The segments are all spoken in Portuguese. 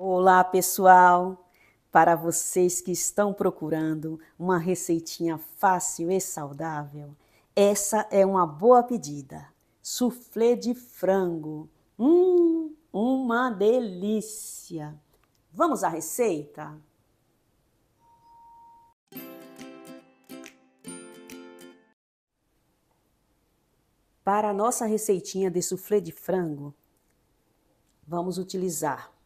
Olá, pessoal! Para vocês que estão procurando uma receitinha fácil e saudável, essa é uma boa pedida. Soufflé de frango. Hum, uma delícia! Vamos à receita? Para a nossa receitinha de soufflé de frango, vamos utilizar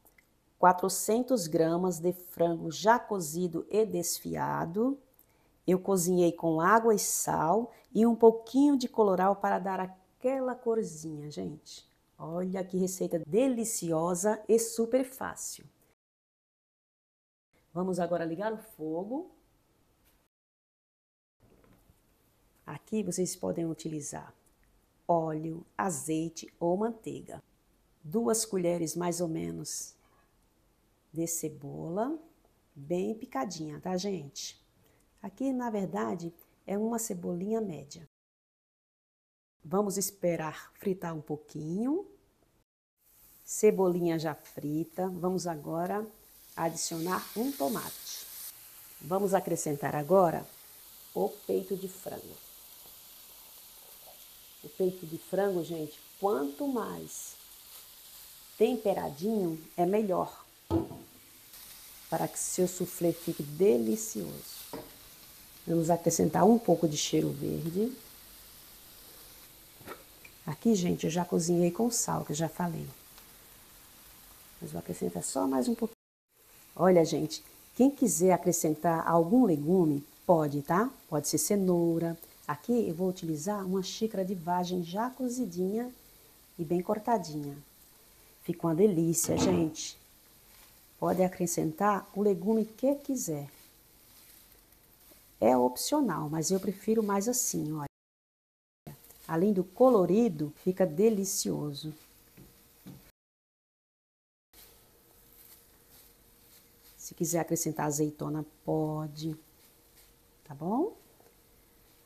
400 gramas de frango já cozido e desfiado. Eu cozinhei com água e sal e um pouquinho de coloral para dar aquela corzinha, gente. Olha que receita deliciosa e super fácil. Vamos agora ligar o fogo. Aqui vocês podem utilizar óleo, azeite ou manteiga. Duas colheres mais ou menos de cebola, bem picadinha, tá, gente? Aqui, na verdade, é uma cebolinha média. Vamos esperar fritar um pouquinho. Cebolinha já frita. Vamos agora adicionar um tomate. Vamos acrescentar agora o peito de frango. O peito de frango, gente, quanto mais temperadinho, é melhor para que seu soufflé fique delicioso. Vamos acrescentar um pouco de cheiro verde. Aqui, gente, eu já cozinhei com sal, que eu já falei. Mas vou acrescentar só mais um pouquinho. Olha, gente, quem quiser acrescentar algum legume, pode, tá? Pode ser cenoura. Aqui eu vou utilizar uma xícara de vagem já cozidinha e bem cortadinha. Fica uma delícia, gente. Pode acrescentar o legume que quiser. É opcional, mas eu prefiro mais assim, olha. Além do colorido, fica delicioso. Se quiser acrescentar azeitona, pode. Tá bom?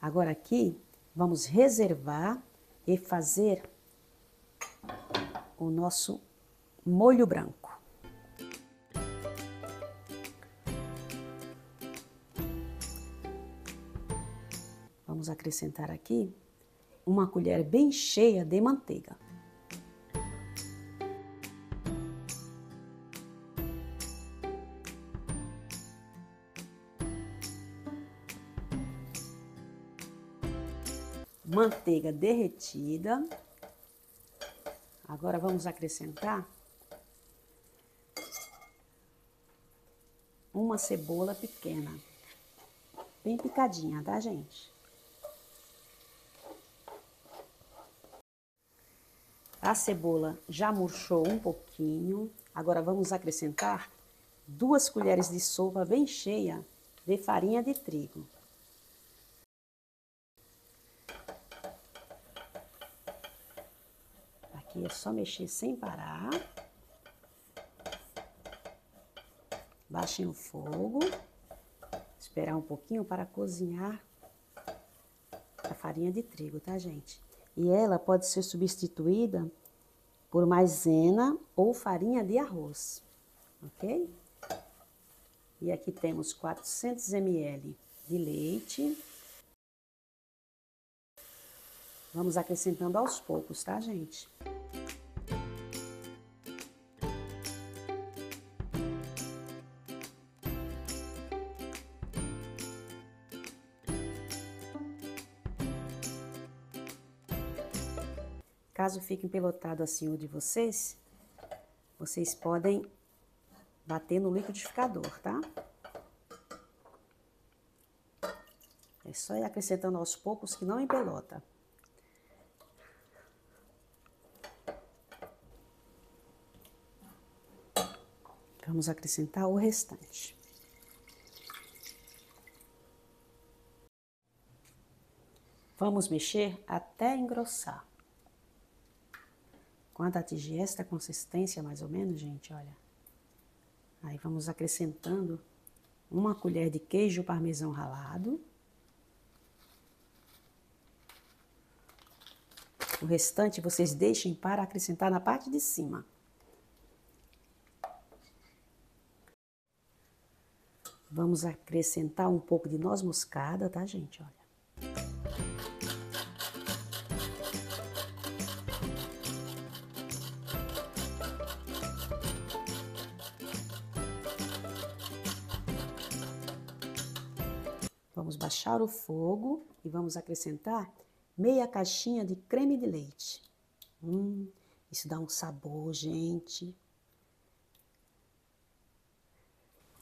Agora aqui, vamos reservar e fazer o nosso molho branco. Vamos acrescentar aqui uma colher bem cheia de manteiga. Manteiga derretida. Agora vamos acrescentar uma cebola pequena, bem picadinha, tá, gente? A cebola já murchou um pouquinho. Agora vamos acrescentar duas colheres de sopa bem cheia de farinha de trigo. Aqui é só mexer sem parar. Baixem o fogo. Esperar um pouquinho para cozinhar a farinha de trigo, tá, gente? E ela pode ser substituída por maisena ou farinha de arroz, ok? E aqui temos 400 ml de leite. Vamos acrescentando aos poucos, tá, gente? Caso fique empelotado assim o de vocês, vocês podem bater no liquidificador, tá? É só ir acrescentando aos poucos que não empelota. Vamos acrescentar o restante. Vamos mexer até engrossar. Quando atingir esta consistência, mais ou menos, gente, olha. Aí vamos acrescentando uma colher de queijo parmesão ralado. O restante vocês deixem para acrescentar na parte de cima. Vamos acrescentar um pouco de noz moscada, tá, gente? Olha. Baixar o fogo e vamos acrescentar meia caixinha de creme de leite. Hum, isso dá um sabor, gente.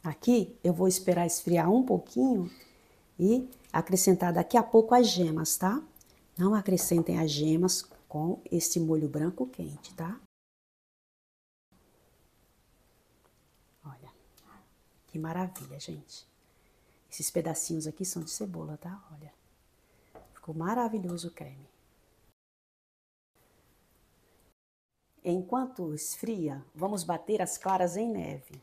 Aqui eu vou esperar esfriar um pouquinho e acrescentar daqui a pouco as gemas, tá? Não acrescentem as gemas com este molho branco quente, tá? Olha, que maravilha, gente. Esses pedacinhos aqui são de cebola, tá? Olha. Ficou maravilhoso o creme. Enquanto esfria, vamos bater as claras em neve.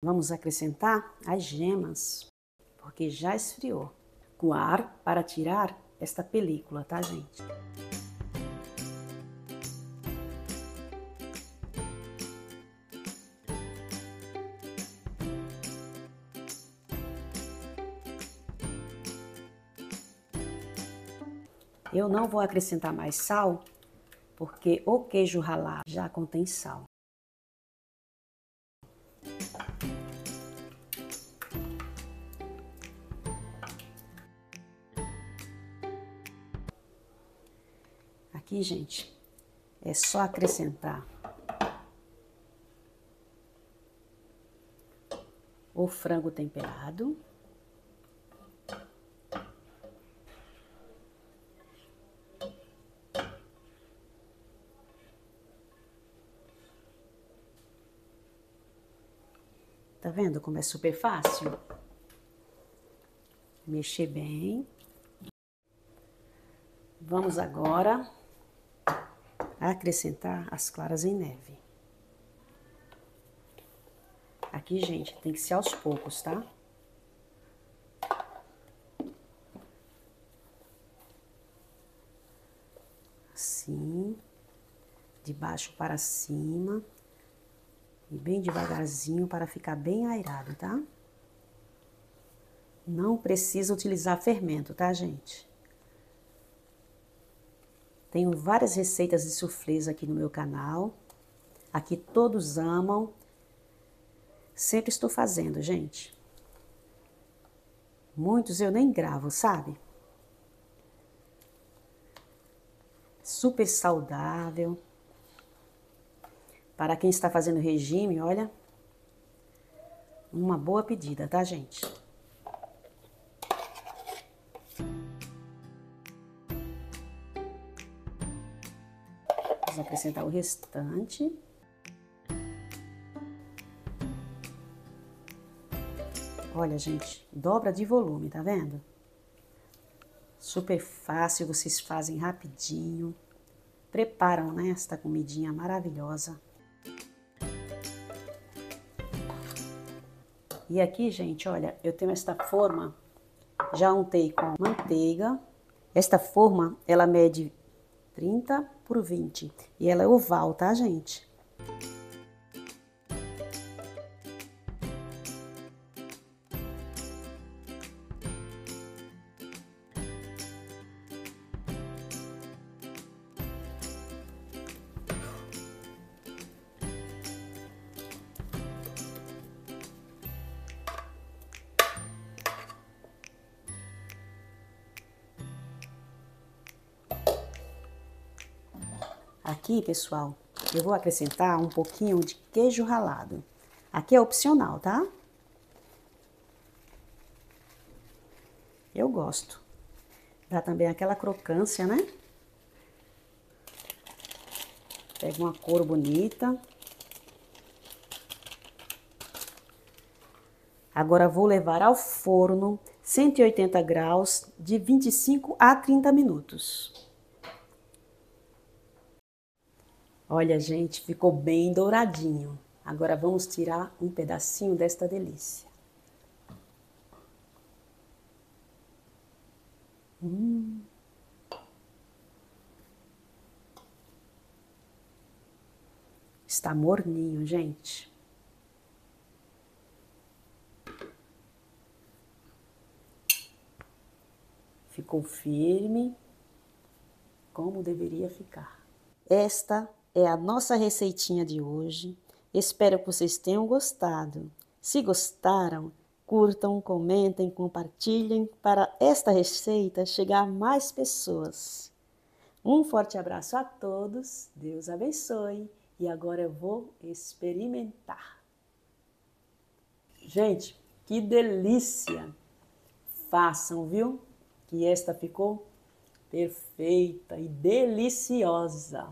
Vamos acrescentar as gemas, porque já esfriou coar para tirar esta película, tá, gente? Eu não vou acrescentar mais sal, porque o queijo ralado já contém sal. Aqui, gente, é só acrescentar o frango temperado. Tá vendo como é super fácil? Mexer bem. Vamos agora acrescentar as claras em neve. Aqui, gente, tem que ser aos poucos, tá? Assim, de baixo para cima. E bem devagarzinho para ficar bem airado, tá? Não precisa utilizar fermento, tá, gente? Tenho várias receitas de suflês aqui no meu canal. Aqui todos amam. Sempre estou fazendo, gente. Muitos eu nem gravo, sabe? Super saudável. Para quem está fazendo regime, olha, uma boa pedida, tá, gente? Acrescentar o restante. Olha, gente, dobra de volume, tá vendo? Super fácil, vocês fazem rapidinho. Preparam, né, esta comidinha maravilhosa. E aqui, gente, olha, eu tenho esta forma, já untei com manteiga. Esta forma, ela mede 30 por 20. E ela é oval, tá, gente? Aqui, pessoal, eu vou acrescentar um pouquinho de queijo ralado. Aqui é opcional, tá? Eu gosto. Dá também aquela crocância, né? Pega uma cor bonita. Agora vou levar ao forno 180 graus de 25 a 30 minutos. Olha, gente, ficou bem douradinho. Agora vamos tirar um pedacinho desta delícia. Hum. Está morninho, gente. Ficou firme, como deveria ficar. Esta é a nossa receitinha de hoje. Espero que vocês tenham gostado. Se gostaram, curtam, comentem, compartilhem para esta receita chegar a mais pessoas. Um forte abraço a todos, Deus abençoe e agora eu vou experimentar. Gente, que delícia! Façam, viu? Que esta ficou perfeita e deliciosa.